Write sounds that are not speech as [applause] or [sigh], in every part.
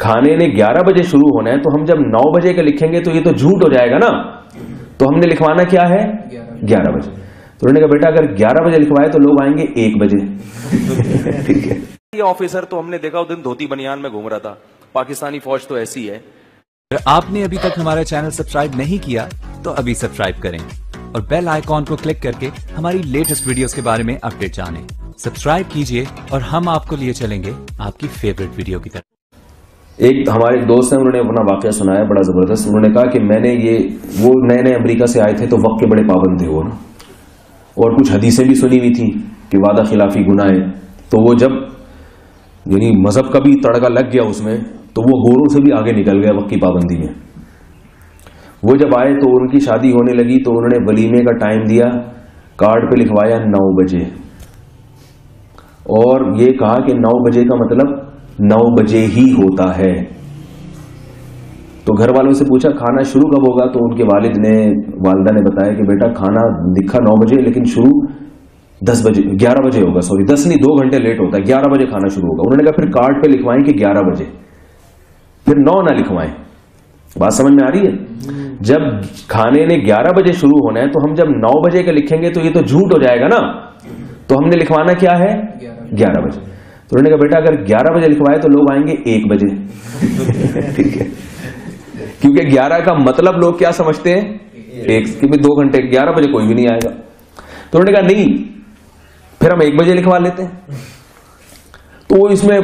کھانے نے گیارہ بجے شروع ہونا ہے تو ہم جب نو بجے کا لکھیں گے تو یہ تو جھوٹ ہو جائے گا نا؟ تو ہم نے لکھوانا کیا ہے؟ گیارہ بجے۔ تو انہوں نے کہا بیٹا اگر گیارہ بجے لکھوائے تو لوگ آئیں گے ایک بجے۔ [laughs] ٹھیک ہے۔ یہ آفیسر تو ہم نے دیکھا اس دن دھوتی بنیان میں گھوم رہا تھا۔ پاکستانی فوج تو ایسی ہے۔ اگر آپ نے ابھی تک ہمارا چینل سبسکرائب نہیں کیا تو ابھی سبسکرائب کریں۔ اور بیل آئیکن کو کلک کر کے ہماری لیٹسٹ ویڈیوز کے بارے میں اپڈیٹ جانیں۔ سبسکرائب کیجیے اور ہم آپ کو لیے چلیں گے آپ کی فیوریٹ ویڈیو کی طرف۔ ایک ہمارے ایک دوست ہیں، انہوں نے اپنا واقعہ سنایا، بڑا زبردست۔ انہوں نے کہا کہ میں نے یہ، وہ نئے نئے امریکہ سے آئے تھے تو وقت کے بڑے پابند تھے وہ نا۔ اور کچھ حدیثیں بھی سنی ہوئی تھیں کہ وعدہ خلافی گناہ ہے۔ تو وہ جب یعنی مذہب کا بھی تڑکا لگ گیا اس میں، تو وہ گوروں سے بھی آگے نکل گیا وقت کی پابندی میں۔ وہ جب آئے تو ان کی شادی ہونے لگی تو انہوں نے ولیمے کا ٹائم دیا، کارڈ پہ لکھوایا نو بجے۔ اور یہ کہا کہ نو بجے کا مطلب نو بجے ہی ہوتا ہے۔ تو گھر والوں سے پوچھا، کھانا شروع کب ہوگا؟ تو ان کے والد نے، والدہ نے بتایا کہ بیٹا، کھانا لکھا نو بجے، لیکن شروع دس بجے، گیارہ بجے ہوگا، سوری، دس نہیں، دو گھنٹے لیٹ ہوتا ہے۔ گیارہ بجے کھانا شروع ہوگا۔ انہوں نے کہا، پھر کارڈ پہ لکھوائیں کہ گیارہ بجے۔ پھر نو نہ لکھوائیں۔ بات سمجھ میں آ رہی ہے؟ جب کھانے نے گیارہ بجے شروع ہونا ہے، تو ہم جب نو بجے کا لکھیں گے، تو یہ تو جھوٹ ہو جائے گا نا۔ تو ہم نے لکھوانا کیا ہے؟ گیارہ بجے۔ تو انہوں نے کہا بیٹا اگر گیارہ بجے لکھوائے تو لوگ آئیں گے ایک بجے. [laughs] ٹھیک ہے۔ کیونکہ گیارہ کا مطلب لوگ کیا سمجھتے ہیں؟ ایک کیونکہ دو گھنٹے گیارہ بجے کوئی بھی نہیں آئے گا۔ تو انہوں نے کہا نہیں پھر ہم ایک بجے لکھوا لیتے ہیں. تو اس میں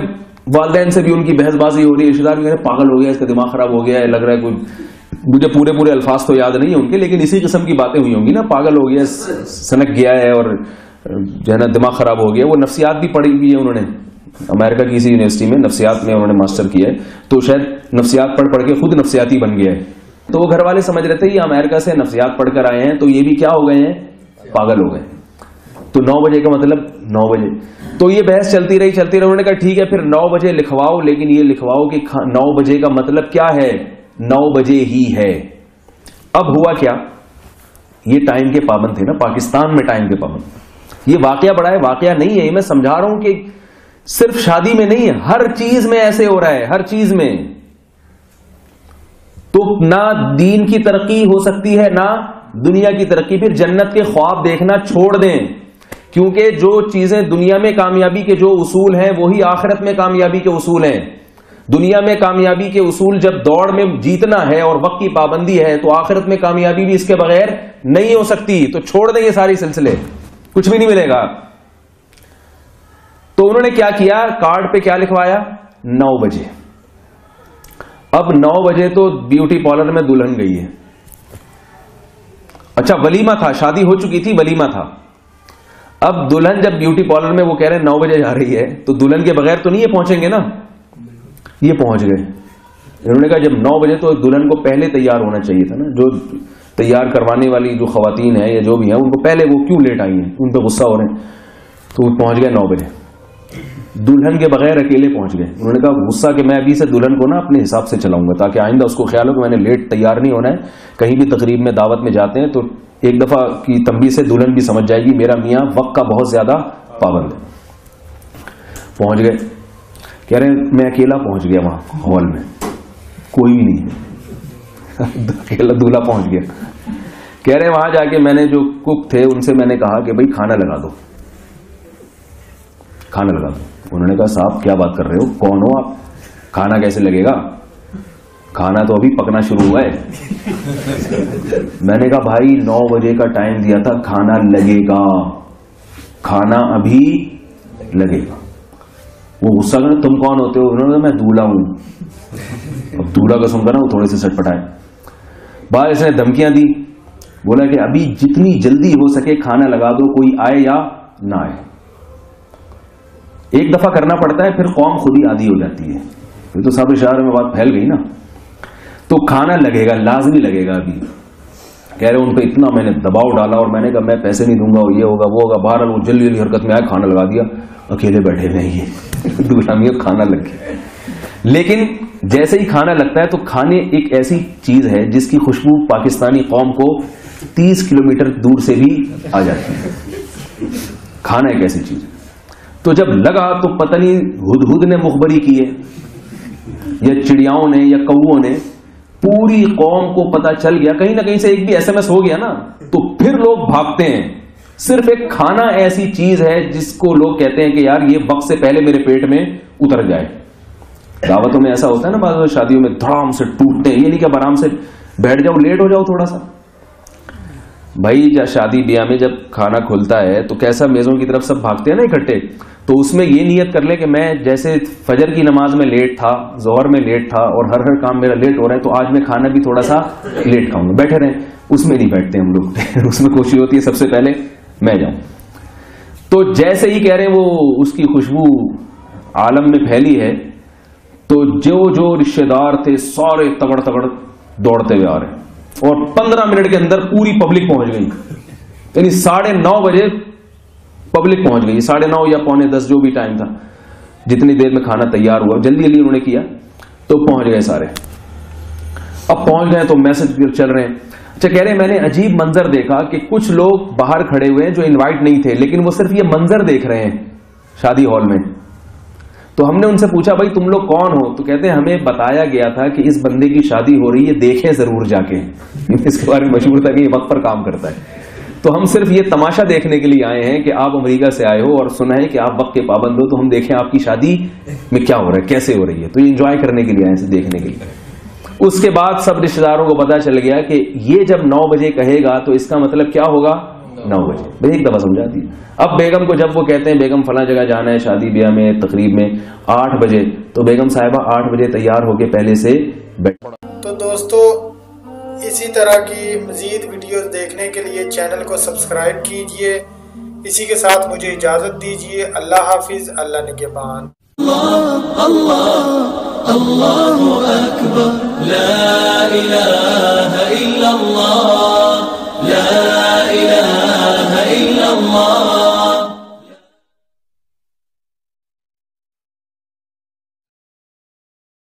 والدین سے بھی ان کی بحث بازی ہو رہی ہے رشتے دار بھی پاگل ہو گیا اس کا دماغ خراب ہو گیا ہے لگ رہا ہے کوئی مجھے پورے پورے الفاظ تو یاد نہیں ان کے لیکن اسی قسم کی باتیں ہوئی ہوں گی نا پاگل ہو گیا سنک گیا ہے اور جو ہے نا دماغ خراب ہو گیا وہ نفسیات بھی پڑھی ہوئی ہے انہوں نے۔ امریکہ کی کسی یونیورسٹی میں نفسیات میں انہوں نے ماسٹر کیا ہے، تو شاید نفسیات پڑھ پڑھ کے خود نفسیاتی بن گیا ہے تو وہ گھر والے سمجھ رہے تھے، یہ امریکہ سے نفسیات پڑھ کر آئے ہیں، تو یہ بھی کیا ہو گئے ہیں؟ پاگل ہو گئے۔ تو نو بجے کا مطلب نو بجے۔ تو یہ بحث چلتی رہی چلتی رہی، انہوں نے کہا ٹھیک ہے، پھر نو بجے لکھواؤ، لیکن یہ لکھواؤ کہ نو بجے کا مطلب کیا ہے؟ نو بجے ہی ہے۔ اب ہوا کیا؟ یہ ٹائم کے پابند تھے نا، پاکستان میں ٹائم کے پابند۔ یہ واقعہ بڑا ہے، واقعہ نہیں ہے میں سمجھا رہا ہوں کہ صرف شادی میں نہیں ہر چیز میں ایسے ہو رہا ہے، ہر چیز میں۔ تو نہ دین کی ترقی ہو سکتی ہے، نہ دنیا کی ترقی۔ پھر جنت کے خواب دیکھنا چھوڑ دیں۔ کیونکہ جو چیزیں دنیا میں کامیابی کے جو اصول ہیں، وہی آخرت میں کامیابی کے اصول ہیں۔ دنیا میں کامیابی کے اصول جب دوڑ میں جیتنا ہے اور وقت کی پابندی ہے، تو آخرت میں کامیابی بھی اس کے بغیر نہیں ہو سکتی۔ تو چھوڑ دیں یہ ساری سلسلے۔ کچھ بھی نہیں ملے گا۔ تو انہوں نے کیا کیا؟ کارڈ پہ کیا لکھوایا؟ نو بجے۔ اب نو بجے تو بیوٹی پارلر میں دلہن گئی ہے۔ اچھا ولیمہ تھا، شادی ہو چکی تھی، ولیمہ تھا۔ اب دلہن جب بیوٹی پارلر میں وہ کہہ رہے ہیں نو بجے جا رہی ہے، تو دلہن کے بغیر تو نہیں یہ پہنچیں گے نا؟ یہ پہنچ گئے۔ انہوں نے کہا جب نو بجے تو دلہن کو پہلے تیار ہونا چاہیے تھا نا، جو تیار کروانے والی جو خواتین ہیں یا جو بھی ہیں، ان کو پہلے وہ کیوں لیٹ آئی ہیں؟ ان پہ غصہ ہو رہے ہیں۔ تو وہ پہنچ گئے نو بجے۔ دلہن کے بغیر اکیلے پہنچ گئے۔ انہوں نے کہا، غصہ کہ میں ابھی سے دلہن کو نا اپنے حساب سے چلاؤں گا، تاکہ آئندہ اس کو خیال ہو کہ میں نے لیٹ تیار نہیں ہونا ہے، کہیں بھی تقریب میں دعوت میں جاتے ہیں تو ایک دفعہ کی تمبی سے دلہن بھی سمجھ جائے گی، میرا میاں وقت کا بہت زیادہ پابند ہے۔ پہنچ گئے۔ کہہ رہے ہیں، میں اکیلا پہنچ گیا وہاں، ہال میں۔ کوئی بھی نہیں [laughs] اکیلا دلہا پہنچ گیا۔ کہہ رہے وہاں جا کے میں نے جو کک تھے، ان سے میں نے کہا کہ بھائی کھانا لگا دو۔ کھانا لگا دو۔ انہوں نے کہا، صاحب، کیا بات کر رہے ہو؟ کون ہو آپ؟ کھانا کیسے لگے گا؟ کھانا تو ابھی پکنا شروع ہوا ہے۔ [laughs] میں نے کہا، بھائی، نو بجے کا ٹائم دیا تھا، کھانا لگے گا۔ کھانا ابھی لگے گا۔ وہ غصہ کرنا تم کون ہوتے ہو؟ انہوں نے میں دولہا ہوں۔ اب دولہا کا سن کر نا وہ تھوڑے سے سٹ پٹائے۔ بعد اس نے دھمکیاں دی بولا کہ ابھی جتنی جلدی ہو سکے کھانا لگا دو، کوئی آئے یا نہ آئے۔ ایک دفعہ کرنا پڑتا ہے، پھر قوم خود ہی عادی ہو جاتی ہے۔ پھر تو سب شہر میں بات پھیل گئی نا۔ تو کھانا لگے گا، لازمی لگے گا ابھی۔ کہہ رہے ان پہ اتنا میں نے دباؤ ڈالا اور میں نے کہا، میں پیسے نہیں دوں گا یہ ہوگا، وہ ہوگا۔ باہر وہ جلدی جلدی حرکت میں آئے، کھانا لگا دیا۔ اکیلے بیٹھے رہیں گے دوسرا کھانا لگ گیا لیکن جیسے ہی کھانا لگتا ہے، تو کھانے ایک ایسی چیز ہے جس کی خوشبو پاکستانی قوم کو تیس کلومیٹر دور سے بھی آ جاتی ہے۔ کھانا ایک ایسی چیز ہے۔ تو جب لگا تو پتہ نہیں ہد ہد نے مخبری کی ہے، یا چڑیاؤں نے، یا کوؤں نے، پوری قوم کو پتا چل گیا۔ کہیں نہ کہیں سے ایک بھی ایس ایم ایس ہو گیا نا۔ تو پھر لوگ بھاگتے ہیں۔ صرف ایک کھانا ایسی چیز ہے جس کو لوگ کہتے ہیں کہ یار یہ وقت سے پہلے میرے پیٹ میں اتر جائے۔ دعوتوں میں ایسا ہوتا ہے نا بعض شادیوں میں دھڑام سے ٹوٹتے ہیں۔ یہ نہیں کہ آرام سے بیٹھ جاؤ، لیٹ ہو جاؤ تھوڑا سا۔ بھائی جب شادی بیاہ میں جب کھانا کھلتا ہے، تو کیسا میزوں کی طرف سب بھاگتے ہیں نا اکٹھے؟ تو اس میں یہ نیت کر لیں کہ میں جیسے فجر کی نماز میں لیٹ تھا زہر میں لیٹ تھا، اور ہر ہر کام میرا لیٹ ہو رہا ہے، تو آج میں کھانا بھی تھوڑا سا لیٹ کھاؤں گا۔ بیٹھے رہیں، اس میں نہیں بیٹھتے ہم لوگ۔ [laughs] اس میں کوشش ہوتی ہے سب سے پہلے میں جاؤں۔ تو جیسے ہی کہہ رہے ہیں وہ اس کی خوشبو عالم میں پھیلی ہے، تو جو جو رشتے دار تھے، سارے تگڑ تگڑ دوڑتے ہوئے آ رہے ہیں۔ اور پندرہ منٹ کے اندر پوری پبلک پہنچ گئی۔ یعنی ساڑھے نو بجے پبلک پہنچ گئی۔ ساڑھے نو یا پونے دس جو بھی ٹائم تھا۔ جتنی دیر میں کھانا تیار ہوا، جلدی جلدی انہوں نے کیا تو پہنچ گئے سارے۔ اب پہنچ گئے تو میسج چل رہے ہیں۔ اچھا کہہ رہے ہیں، میں نے عجیب منظر دیکھا کہ کچھ لوگ باہر کھڑے ہوئے ہیں جو انوائٹ نہیں تھے، لیکن وہ صرف یہ منظر دیکھ رہے ہیں شادی ہال میں۔ تو ہم نے ان سے پوچھا، بھائی، تم لوگ کون ہو? تو کہتے ہیں، ہمیں بتایا گیا تھا کہ اس بندے کی شادی ہو رہی ہے، دیکھیں ضرور جا کے. [laughs] اس کے بارے میں مشہور تھا کہ یہ وقت پر کام کرتا ہے۔ تو ہم صرف یہ تماشا دیکھنے کے لیے آئے ہیں کہ آپ امریکہ سے آئے ہو اور سنا ہے کہ آپ وقت کے پابند ہو، تو ہم دیکھیں آپ کی شادی میں کیا ہو رہا ہے، کیسے ہو رہی ہے۔ تو یہ انجوائے کرنے کے لیے آئے اسے دیکھنے کے لیے۔ اس کے بعد سب رشتے داروں کو پتا چل گیا کہ یہ جب نو بجے کہے گا تو اس کا مطلب کیا ہوگا؟ نو بجے۔ ایک دفعہ سمجھا دی اب بیگم کو جب وہ کہتے ہیں بیگم فلاں جگہ جانا ہے شادی بیاہ میں تقریب میں آٹھ بجے تو بیگم صاحبہ آٹھ بجے تیار ہو کے پہلے سے بیٹھ تو دوستو اسی طرح کی مزید ویڈیوز دیکھنے کے لیے چینل کو سبسکرائب کیجیے۔ اسی کے ساتھ مجھے اجازت دیجیے۔ اللہ حافظ اللہ نگبان لا إله إلا الله لا إله